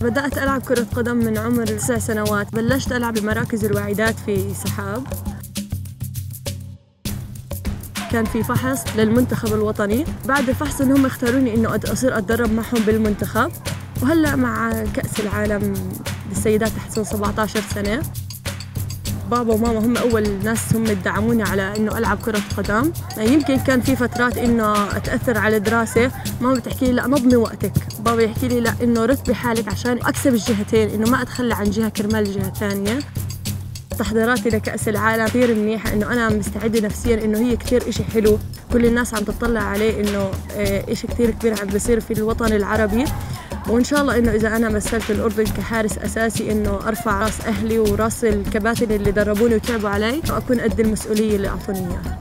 بدأت ألعب كرة قدم من عمر تسع سنوات. بلشت ألعب بمراكز الواعدات في سحاب. كان في فحص للمنتخب الوطني. بعد الفحص انهم اختاروني إنه أصير أتدرب معهم بالمنتخب. وهلأ مع كأس العالم للسيدات تحت 17 سنة. بابا وماما هم أول ناس هم دعموني على إنه ألعب كرة قدم يعني يمكن كان في فترات إنه أتأثر على الدراسة. ماما بتحكي لي لا نظمي وقتك. بابا يحكي لي لا إنه رتبي حالك عشان أكسب الجهتين إنه ما أتخلى عن جهة كرمال الجهه الثانية تحضيراتي لكأس العالم كثير منيحة إنه أنا مستعدة نفسيا إنه هي كثير إشي حلو. كل الناس عم تطلع عليه إنه آه، إشي كثير كبير عم بيصير في الوطن العربي. وإن شاء الله إنه إذا أنا مثلت الأردن كحارس أساسي إنه أرفع رأس أهلي ورأس الكباتن اللي دربوني وتعبوا علي وأكون قد المسؤولية اللي أعطوني إياها.